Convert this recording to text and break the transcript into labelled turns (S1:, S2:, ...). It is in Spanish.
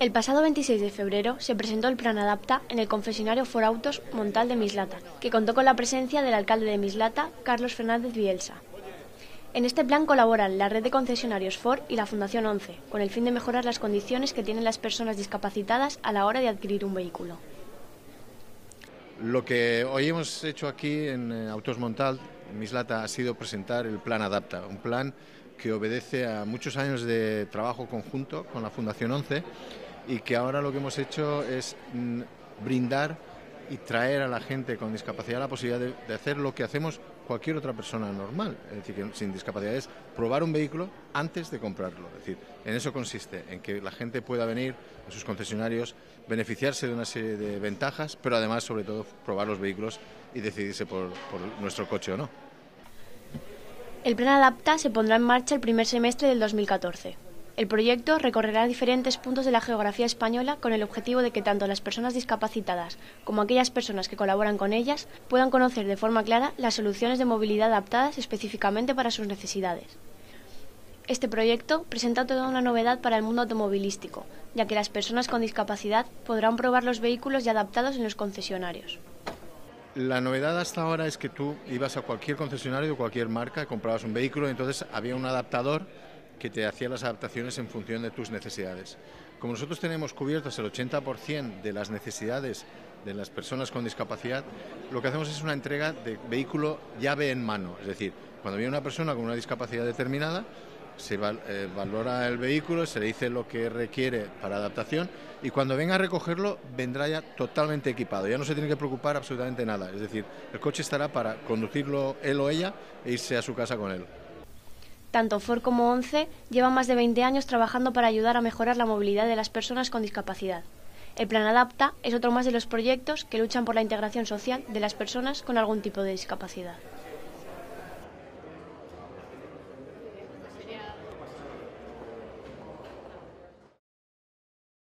S1: El pasado 26 de febrero se presentó el plan Adapta en el concesionario For Autos Montal de Mislata, que contó con la presencia del alcalde de Mislata, Carlos Fernández Bielsa. En este plan colaboran la red de concesionarios Ford y la Fundación 11, con el fin de mejorar las condiciones que tienen las personas discapacitadas a la hora de adquirir un vehículo.
S2: Lo que hoy hemos hecho aquí en eh, Autos Montal, Mislata, ha sido presentar el plan Adapta, un plan que obedece a muchos años de trabajo conjunto con la Fundación 11 y que ahora lo que hemos hecho es mm, brindar y traer a la gente con discapacidad la posibilidad de, hacer lo que hacemos cualquier otra persona normal, es decir, que sin discapacidad, es probar un vehículo antes de comprarlo. Es decir, en eso consiste, en que la gente pueda venir a sus concesionarios, beneficiarse de una serie de ventajas, pero además, sobre todo, probar los vehículos y decidirse por, por nuestro coche o no.
S1: El plan Adapta se pondrá en marcha el primer semestre del 2014. El proyecto recorrerá diferentes puntos de la geografía española con el objetivo de que tanto las personas discapacitadas como aquellas personas que colaboran con ellas puedan conocer de forma clara las soluciones de movilidad adaptadas específicamente para sus necesidades. Este proyecto presenta toda una novedad para el mundo automovilístico, ya que las personas con discapacidad podrán probar los vehículos ya adaptados en los concesionarios.
S2: La novedad hasta ahora es que tú ibas a cualquier concesionario de cualquier marca, comprabas un vehículo y entonces había un adaptador que te hacía las adaptaciones en función de tus necesidades. Como nosotros tenemos cubiertas el 80% de las necesidades de las personas con discapacidad, lo que hacemos es una entrega de vehículo llave en mano. Es decir, cuando viene una persona con una discapacidad determinada, se eh, valora el vehículo, se le dice lo que requiere para adaptación y cuando venga a recogerlo vendrá ya totalmente equipado, ya no se tiene que preocupar absolutamente nada, es decir, el coche estará para conducirlo él o ella e irse a su casa con él.
S1: Tanto Ford como ONCE llevan más de 20 años trabajando para ayudar a mejorar la movilidad de las personas con discapacidad. El Plan Adapta es otro más de los proyectos que luchan por la integración social de las personas con algún tipo de discapacidad.